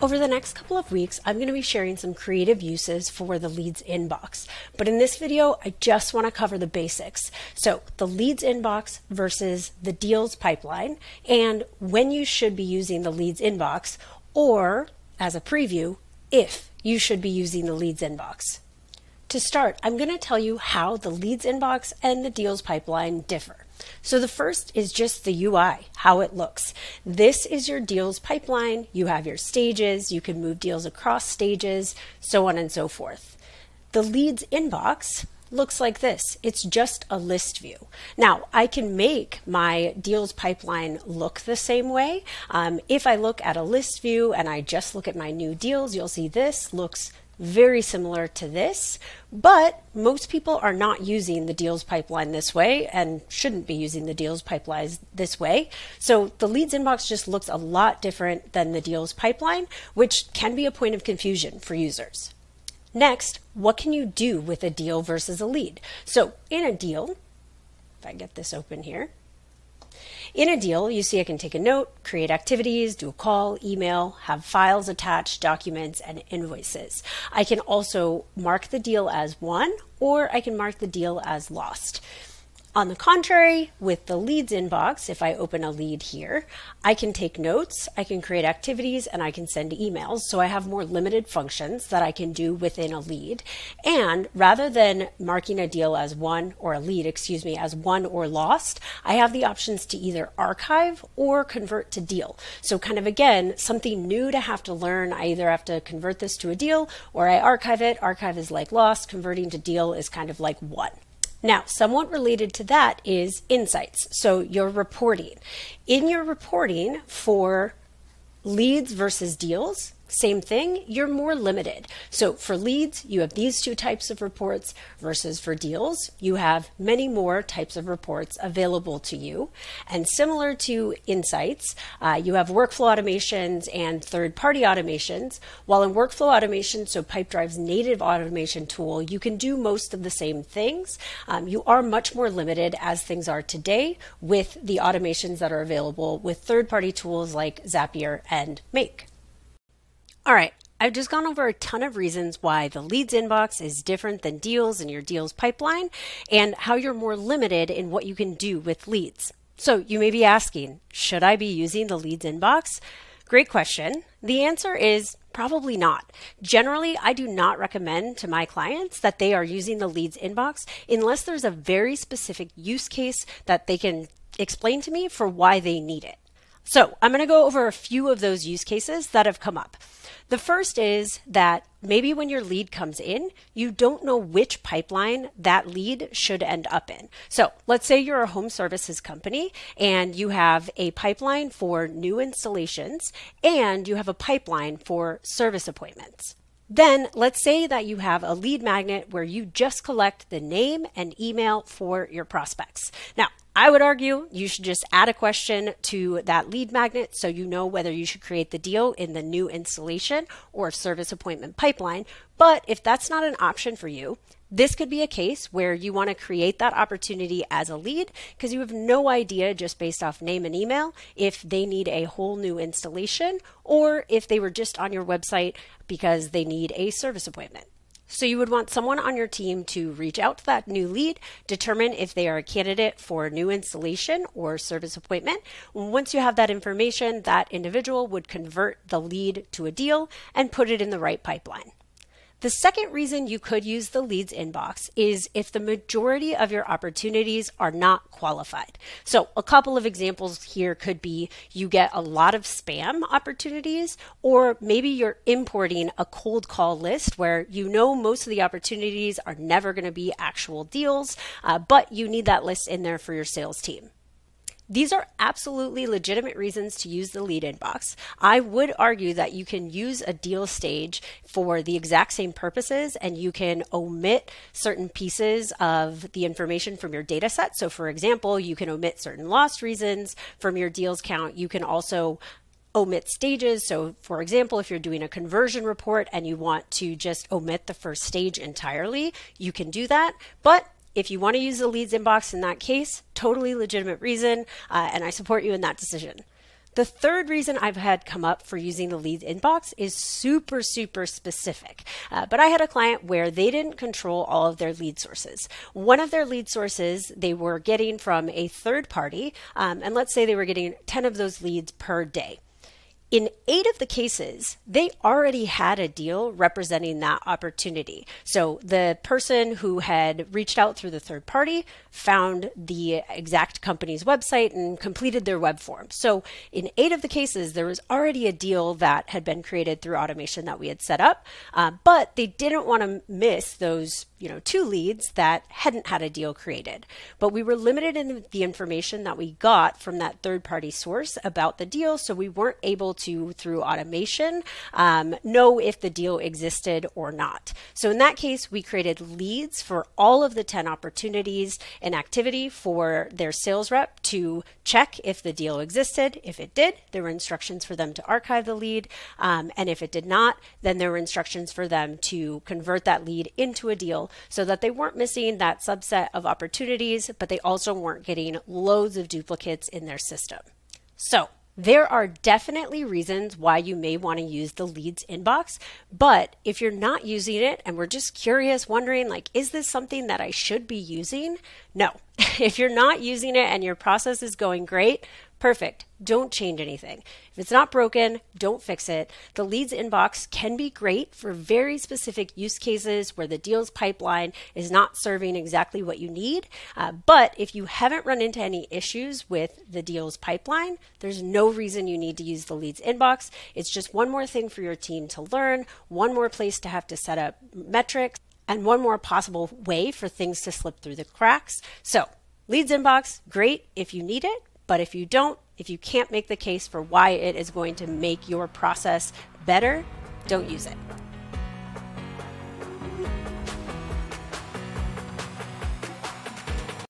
Over the next couple of weeks, I'm going to be sharing some creative uses for the leads inbox. But in this video, I just want to cover the basics. So the leads inbox versus the deals pipeline and when you should be using the leads inbox or as a preview, if you should be using the leads inbox. To start, I'm going to tell you how the leads inbox and the deals pipeline differ. So the first is just the UI, how it looks. This is your deals pipeline. You have your stages. You can move deals across stages, so on and so forth. The leads inbox looks like this. It's just a list view. Now, I can make my deals pipeline look the same way. Um, if I look at a list view and I just look at my new deals, you'll see this looks very similar to this, but most people are not using the deals pipeline this way and shouldn't be using the deals pipeline this way. So the leads inbox just looks a lot different than the deals pipeline, which can be a point of confusion for users. Next, what can you do with a deal versus a lead? So in a deal, if I get this open here, in a deal, you see I can take a note, create activities, do a call, email, have files attached, documents, and invoices. I can also mark the deal as won or I can mark the deal as lost. On the contrary, with the leads inbox, if I open a lead here, I can take notes, I can create activities, and I can send emails. So I have more limited functions that I can do within a lead. And rather than marking a deal as won or a lead, excuse me, as won or lost, I have the options to either archive or convert to deal. So kind of again, something new to have to learn. I either have to convert this to a deal or I archive it. Archive is like lost, converting to deal is kind of like won. Now, somewhat related to that is insights. So, your reporting. In your reporting for leads versus deals, same thing, you're more limited. So for leads, you have these two types of reports versus for deals, you have many more types of reports available to you. And similar to insights, uh, you have workflow automations and third party automations. While in workflow automation, so Pipedrive's native automation tool, you can do most of the same things. Um, you are much more limited as things are today with the automations that are available with third party tools like Zapier and Make. All right, I've just gone over a ton of reasons why the leads inbox is different than deals in your deals pipeline and how you're more limited in what you can do with leads. So you may be asking, should I be using the leads inbox? Great question. The answer is probably not. Generally, I do not recommend to my clients that they are using the leads inbox unless there's a very specific use case that they can explain to me for why they need it. So I'm going to go over a few of those use cases that have come up. The first is that maybe when your lead comes in, you don't know which pipeline that lead should end up in. So let's say you're a home services company and you have a pipeline for new installations and you have a pipeline for service appointments. Then let's say that you have a lead magnet where you just collect the name and email for your prospects. Now, I would argue you should just add a question to that lead magnet so you know whether you should create the deal in the new installation or service appointment pipeline. But if that's not an option for you, this could be a case where you want to create that opportunity as a lead because you have no idea just based off name and email if they need a whole new installation or if they were just on your website because they need a service appointment. So you would want someone on your team to reach out to that new lead, determine if they are a candidate for a new installation or service appointment. Once you have that information, that individual would convert the lead to a deal and put it in the right pipeline. The second reason you could use the leads inbox is if the majority of your opportunities are not qualified. So, a couple of examples here could be you get a lot of spam opportunities, or maybe you're importing a cold call list where you know most of the opportunities are never going to be actual deals, uh, but you need that list in there for your sales team. These are absolutely legitimate reasons to use the lead inbox. I would argue that you can use a deal stage for the exact same purposes and you can omit certain pieces of the information from your data set. So, for example, you can omit certain lost reasons from your deals count. You can also omit stages. So, for example, if you're doing a conversion report and you want to just omit the first stage entirely, you can do that. But if you want to use the leads inbox in that case, totally legitimate reason, uh, and I support you in that decision. The third reason I've had come up for using the leads inbox is super, super specific. Uh, but I had a client where they didn't control all of their lead sources. One of their lead sources they were getting from a third party, um, and let's say they were getting 10 of those leads per day. In eight of the cases, they already had a deal representing that opportunity. So the person who had reached out through the third party found the exact company's website and completed their web form. So in eight of the cases, there was already a deal that had been created through automation that we had set up, uh, but they didn't want to miss those you know two leads that hadn't had a deal created. But we were limited in the information that we got from that third party source about the deal so we weren't able to through automation um, know if the deal existed or not. So in that case we created leads for all of the 10 opportunities and activity for their sales rep to check if the deal existed. If it did there were instructions for them to archive the lead um, and if it did not then there were instructions for them to convert that lead into a deal so that they weren't missing that subset of opportunities, but they also weren't getting loads of duplicates in their system. So, there are definitely reasons why you may want to use the leads inbox, but if you're not using it and we're just curious, wondering, like, is this something that I should be using? No. if you're not using it and your process is going great, Perfect. Don't change anything. If it's not broken, don't fix it. The leads inbox can be great for very specific use cases where the deals pipeline is not serving exactly what you need. Uh, but if you haven't run into any issues with the deals pipeline, there's no reason you need to use the leads inbox. It's just one more thing for your team to learn, one more place to have to set up metrics, and one more possible way for things to slip through the cracks. So, leads inbox, great if you need it but if you don't, if you can't make the case for why it is going to make your process better, don't use it.